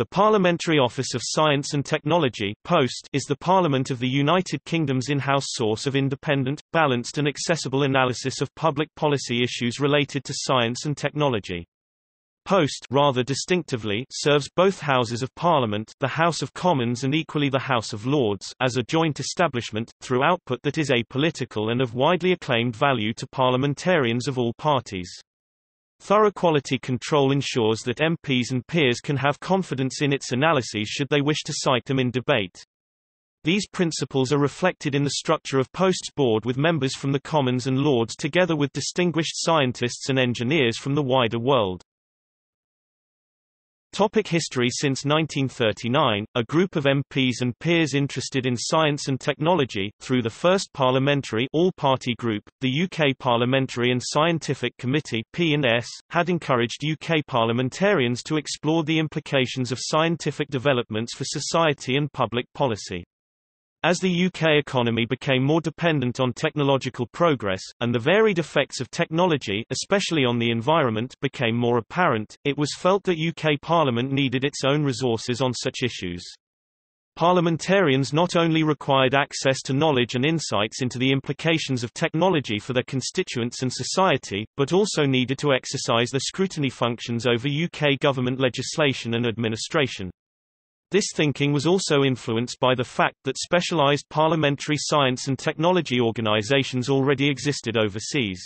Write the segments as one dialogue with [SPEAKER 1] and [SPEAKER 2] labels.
[SPEAKER 1] The Parliamentary Office of Science and Technology POST is the Parliament of the United Kingdom's in-house source of independent, balanced and accessible analysis of public policy issues related to science and technology. Post rather distinctively serves both Houses of Parliament the House of Commons and equally the House of Lords as a joint establishment, through output that is apolitical and of widely acclaimed value to parliamentarians of all parties. Thorough quality control ensures that MPs and peers can have confidence in its analyses should they wish to cite them in debate. These principles are reflected in the structure of Post's board with members from the Commons and Lords together with distinguished scientists and engineers from the wider world. Topic history Since 1939, a group of MPs and peers interested in science and technology, through the first parliamentary all-party group, the UK Parliamentary and Scientific Committee P&S, had encouraged UK parliamentarians to explore the implications of scientific developments for society and public policy. As the UK economy became more dependent on technological progress, and the varied effects of technology especially on the environment became more apparent, it was felt that UK Parliament needed its own resources on such issues. Parliamentarians not only required access to knowledge and insights into the implications of technology for their constituents and society, but also needed to exercise their scrutiny functions over UK government legislation and administration. This thinking was also influenced by the fact that specialized parliamentary science and technology organizations already existed overseas.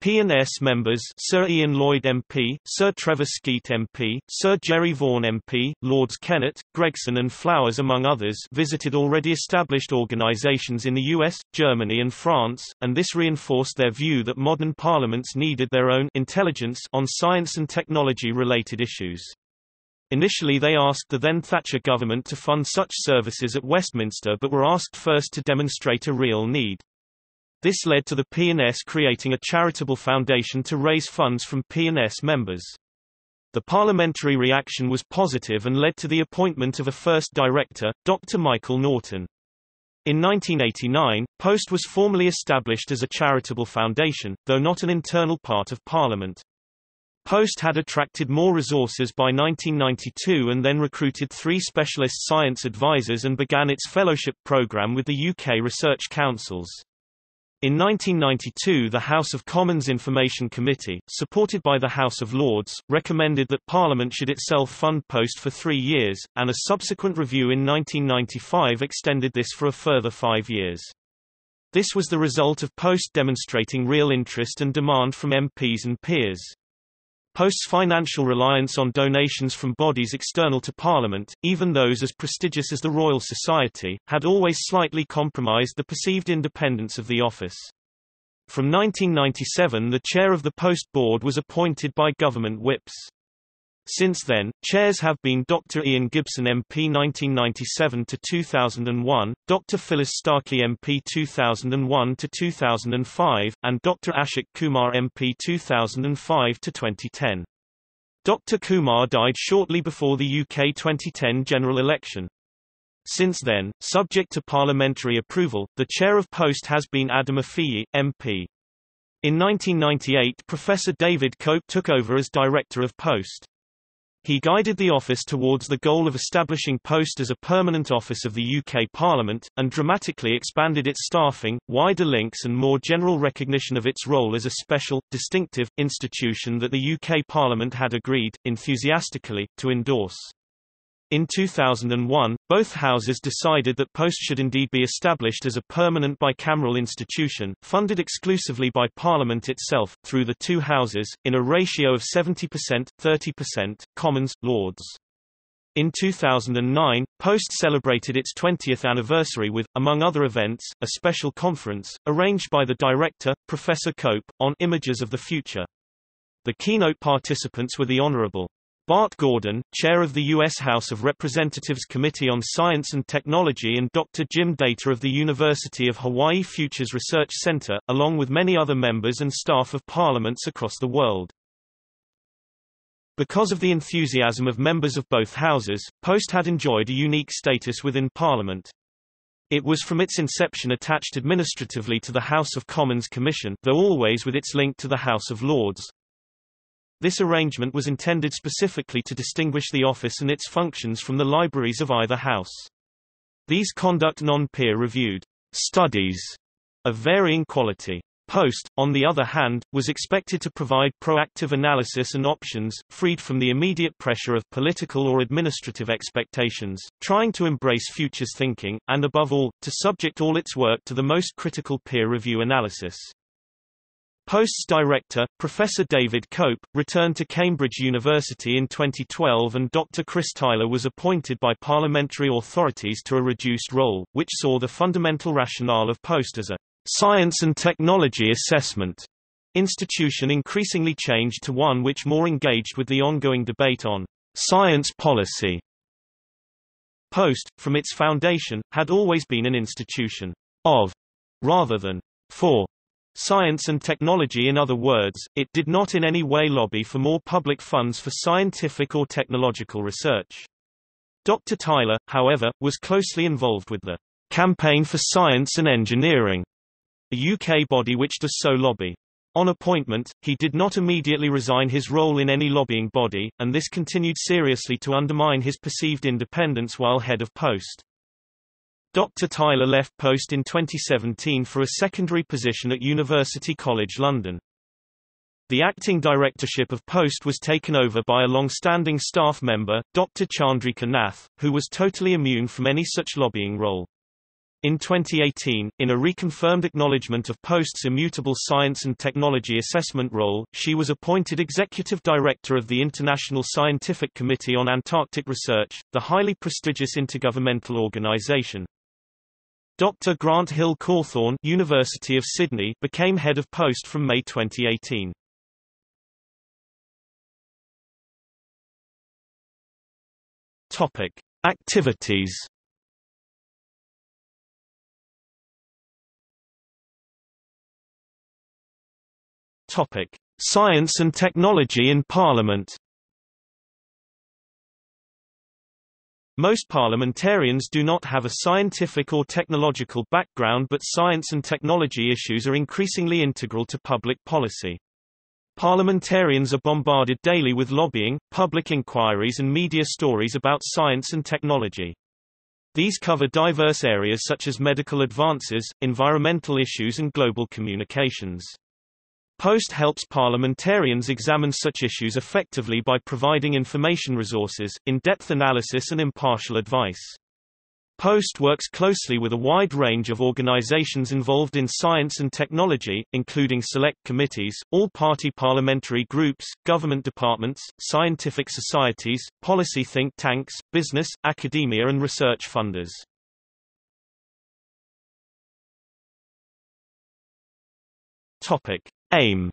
[SPEAKER 1] P&S members Sir Ian Lloyd MP, Sir Trevor Skeet MP, Sir Jerry Vaughan MP, Lords Kennet, Gregson and Flowers among others visited already established organizations in the US, Germany and France, and this reinforced their view that modern parliaments needed their own intelligence on science and technology related issues. Initially they asked the then Thatcher government to fund such services at Westminster but were asked first to demonstrate a real need. This led to the P&S creating a charitable foundation to raise funds from P&S members. The parliamentary reaction was positive and led to the appointment of a first director, Dr. Michael Norton. In 1989, Post was formally established as a charitable foundation, though not an internal part of Parliament. Post had attracted more resources by 1992 and then recruited three specialist science advisors and began its fellowship program with the UK Research Councils. In 1992 the House of Commons Information Committee, supported by the House of Lords, recommended that Parliament should itself fund Post for three years, and a subsequent review in 1995 extended this for a further five years. This was the result of Post demonstrating real interest and demand from MPs and peers. Post's financial reliance on donations from bodies external to Parliament, even those as prestigious as the Royal Society, had always slightly compromised the perceived independence of the office. From 1997 the chair of the Post Board was appointed by government whips. Since then, chairs have been Dr. Ian Gibson MP 1997-2001, Dr. Phyllis Starkey MP 2001-2005, and Dr. Ashok Kumar MP 2005-2010. Dr. Kumar died shortly before the UK 2010 general election. Since then, subject to parliamentary approval, the chair of post has been Adam Afriyie, MP. In 1998 Professor David Cope took over as director of Post. He guided the office towards the goal of establishing Post as a permanent office of the UK Parliament, and dramatically expanded its staffing, wider links and more general recognition of its role as a special, distinctive, institution that the UK Parliament had agreed, enthusiastically, to endorse. In 2001, both houses decided that Post should indeed be established as a permanent bicameral institution, funded exclusively by Parliament itself, through the two houses, in a ratio of 70%, 30%, Commons, Lords. In 2009, Post celebrated its 20th anniversary with, among other events, a special conference, arranged by the director, Professor Cope, on images of the future. The keynote participants were the Honorable Bart Gordon, chair of the U.S. House of Representatives Committee on Science and Technology and Dr. Jim Dator of the University of Hawaii Futures Research Center, along with many other members and staff of parliaments across the world. Because of the enthusiasm of members of both houses, Post had enjoyed a unique status within Parliament. It was from its inception attached administratively to the House of Commons Commission, though always with its link to the House of Lords, This arrangement was intended specifically to distinguish the office and its functions from the libraries of either house. These conduct non-peer-reviewed studies of varying quality. Post, on the other hand, was expected to provide proactive analysis and options, freed from the immediate pressure of political or administrative expectations, trying to embrace futures thinking, and above all, to subject all its work to the most critical peer review analysis. Post's director, Professor David Cope, returned to Cambridge University in 2012 and Dr. Chris Tyler was appointed by parliamentary authorities to a reduced role, which saw the fundamental rationale of Post as a science and technology assessment institution increasingly changed to one which more engaged with the ongoing debate on science policy. Post, from its foundation, had always been an institution of, rather than for, Science and technology in other words, it did not in any way lobby for more public funds for scientific or technological research. Dr. Tyler, however, was closely involved with the Campaign for Science and Engineering, a UK body which does so lobby. On appointment, he did not immediately resign his role in any lobbying body, and this continued seriously to undermine his perceived independence while head of post. Dr. Tyler left post in 2017 for a secondary position at University College London. The acting directorship of Post was taken over by a long-standing staff member, Dr. Chandrika Nath, who was totally immune from any such lobbying role. In 2018, in a reconfirmed acknowledgement of Post's immutable science and technology assessment role, she was appointed Executive Director of the International Scientific Committee on Antarctic Research, the highly prestigious intergovernmental organization. Dr. Grant Hill Cawthorne University of Sydney became head of post from May 2018. Topic: Activities. Topic: Science and technology in Parliament. Most parliamentarians do not have a scientific or technological background but science and technology issues are increasingly integral to public policy. Parliamentarians are bombarded daily with lobbying, public inquiries and media stories about science and technology. These cover diverse areas such as medical advances, environmental issues and global communications. Post helps parliamentarians examine such issues effectively by providing information resources, in-depth analysis and impartial advice. Post works closely with a wide range of organizations involved in science and technology, including select committees, all-party parliamentary groups, government departments, scientific societies, policy think tanks, business, academia and research funders. Topic. Aim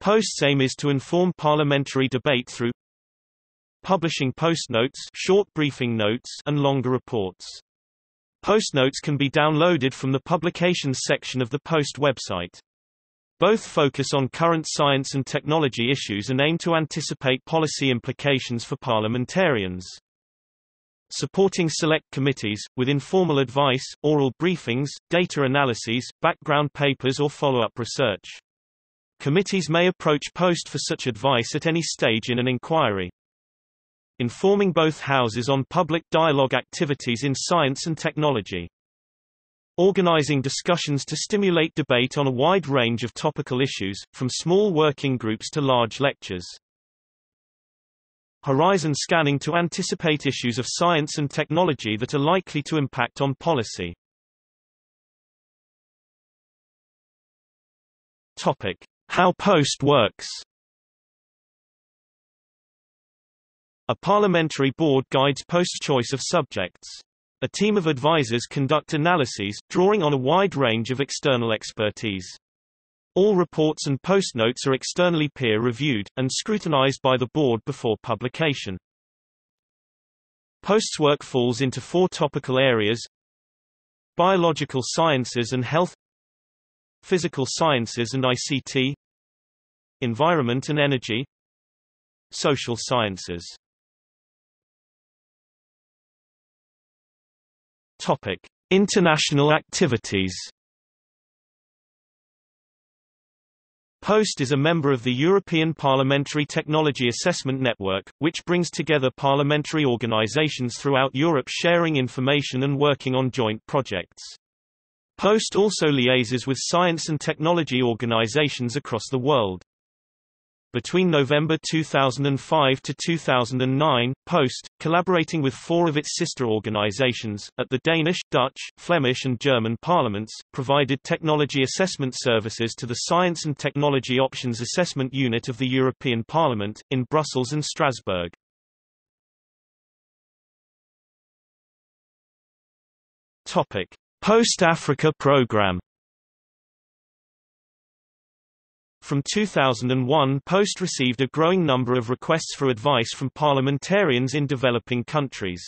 [SPEAKER 1] Post's aim is to inform parliamentary debate through publishing post notes, short briefing notes and longer reports. Post notes can be downloaded from the publications section of the Post website. Both focus on current science and technology issues and aim to anticipate policy implications for parliamentarians supporting select committees, with informal advice, oral briefings, data analyses, background papers or follow-up research. Committees may approach Post for such advice at any stage in an inquiry. Informing both houses on public dialogue activities in science and technology. Organizing discussions to stimulate debate on a wide range of topical issues, from small working groups to large lectures horizon scanning to anticipate issues of science and technology that are likely to impact on policy. Topic: How Post works. A parliamentary board guides Post's choice of subjects. A team of advisors conduct analyses, drawing on a wide range of external expertise. All reports and postnotes are externally peer-reviewed, and scrutinized by the board before publication. Post's work falls into four topical areas. Biological sciences and health. Physical sciences and ICT Environment and energy. Social sciences. Topic. International activities POST is a member of the European Parliamentary Technology Assessment Network, which brings together parliamentary organizations throughout Europe sharing information and working on joint projects. POST also liaises with science and technology organizations across the world. Between November 2005 to 2009, Post, collaborating with four of its sister organizations, at the Danish, Dutch, Flemish and German parliaments, provided technology assessment services to the Science and Technology Options Assessment Unit of the European Parliament, in Brussels and Strasbourg. Post-Africa Programme From 2001 Post received a growing number of requests for advice from parliamentarians in developing countries.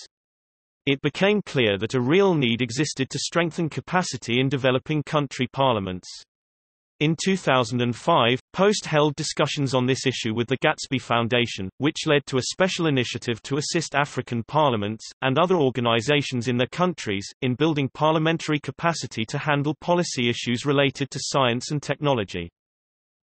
[SPEAKER 1] It became clear that a real need existed to strengthen capacity in developing country parliaments. In 2005, Post held discussions on this issue with the Gatsby Foundation, which led to a special initiative to assist African parliaments, and other organizations in their countries, in building parliamentary capacity to handle policy issues related to science and technology.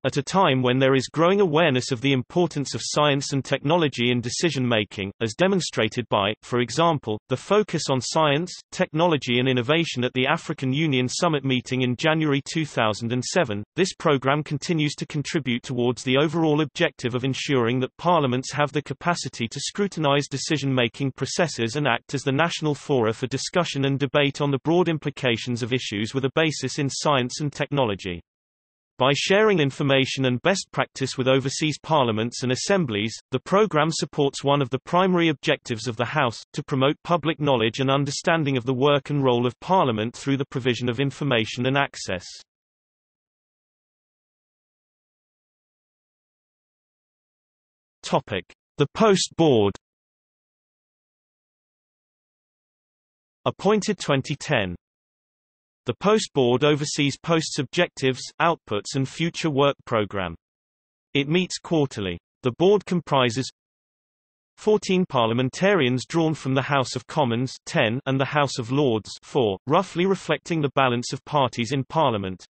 [SPEAKER 1] At a time when there is growing awareness of the importance of science and technology in decision-making, as demonstrated by, for example, the focus on science, technology and innovation at the African Union Summit meeting in January 2007, this program continues to contribute towards the overall objective of ensuring that parliaments have the capacity to scrutinize decision-making processes and act as the national fora for discussion and debate on the broad implications of issues with a basis in science and technology. By sharing information and best practice with overseas parliaments and assemblies, the program supports one of the primary objectives of the House, to promote public knowledge and understanding of the work and role of Parliament through the provision of information and access. The Post Board. Appointed 2010 the Post Board oversees Post's objectives, outputs and future work program. It meets quarterly. The board comprises 14 parliamentarians drawn from the House of Commons 10 and the House of Lords 4, roughly reflecting the balance of parties in Parliament.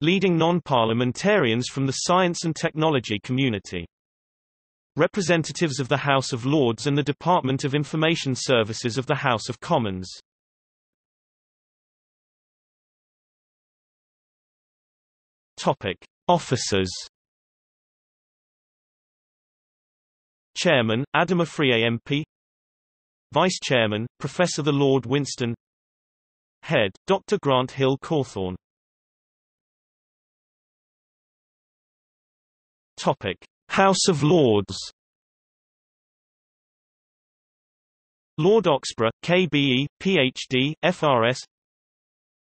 [SPEAKER 1] Leading non-parliamentarians from the science and technology community. Representatives of the House of Lords and the Department of Information Services of the House of Commons. Topic: Officers. Chairman: Adam Afriyie MP. Vice Chairman: Professor the Lord Winston. Head: Dr. Grant Hill Cawthorne. Topic: House of Lords. Lord Oxburgh, KBE, PhD, FRS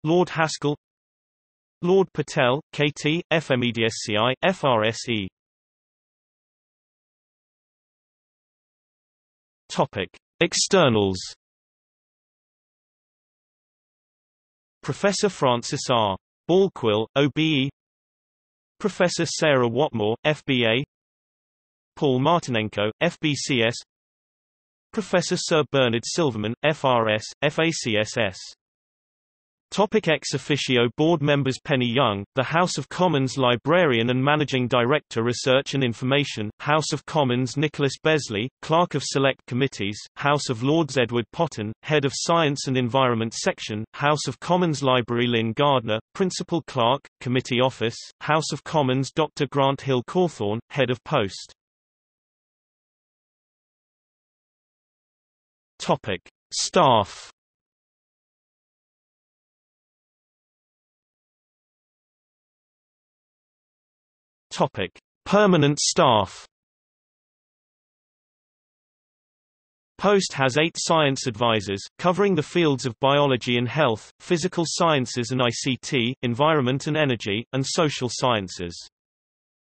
[SPEAKER 1] Lord Haskell Lord Patel, KT, FMEDSCI, FRSE. Topic: Externals. Professor Frances R. Balkwill, OBE. Professor Sarah Whatmore, FBA. Paul Martynenko, FBCS. Professor Sir Bernard Silverman, FRS, FACSS. Topic ex officio board members Penny Young, the House of Commons Librarian and Managing Director Research and Information, House of Commons Nicolas Besly, Clerk of Select Committees, House of Lords Edward Potton, Head of Science and Environment Section, House of Commons Library Lynn Gardner, Principal Clerk, Committee Office, House of Commons Dr. Grant Hill Cawthorne, Head of Post. Topic. Staff Topic: Permanent staff. Post has eight science advisors, covering the fields of biology and health, physical sciences and ICT, environment and energy, and social sciences.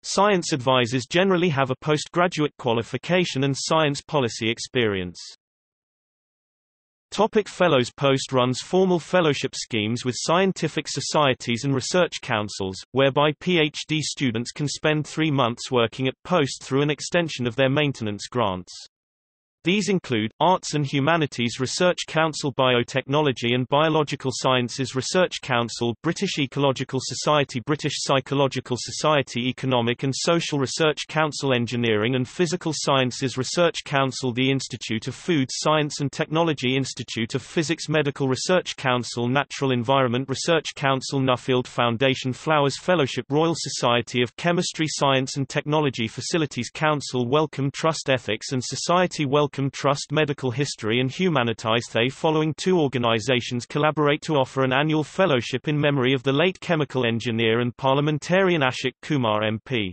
[SPEAKER 1] Science advisors generally have a postgraduate qualification and science policy experience. Topic Fellows Post runs formal fellowship schemes with scientific societies and research councils, whereby PhD students can spend three months working at Post through an extension of their maintenance grants. These include, Arts and Humanities Research Council Biotechnology and Biological Sciences Research Council British Ecological Society British Psychological Society Economic and Social Research Council Engineering and Physical Sciences Research Council The Institute of Food Science and Technology Institute of Physics Medical Research Council Natural Environment Research Council Nuffield Foundation Flowers Fellowship Royal Society of Chemistry Science and Technology Facilities Council Wellcome Trust Ethics and Society Wellcome Wellcome Trust Medical History and Humanities They following two organizations collaborate to offer an annual fellowship in memory of the late chemical engineer and parliamentarian Ashok Kumar MP.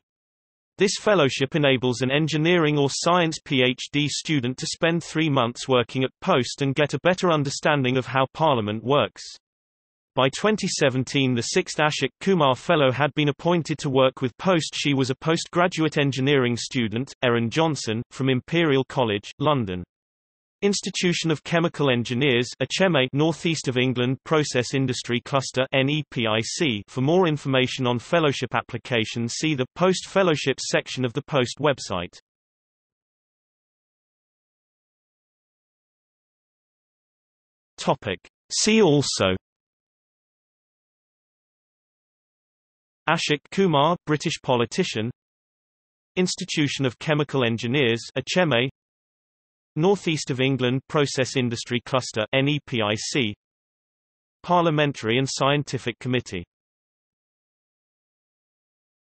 [SPEAKER 1] This fellowship enables an engineering or science PhD student to spend three months working at Post and get a better understanding of how Parliament works. By 2017 the sixth Ashok Kumar Fellow had been appointed to work with Post She was a postgraduate engineering student, Erin Johnson, from Imperial College, London. Institution of Chemical Engineers IChemE Northeast of England Process Industry Cluster NEPIC For more information on fellowship applications see the Post Fellowships section of the Post website. Topic. See also Ashok Kumar, British politician. Institution of Chemical Engineers IChemE Northeast of England Process Industry Cluster NEPIC Parliamentary and Scientific Committee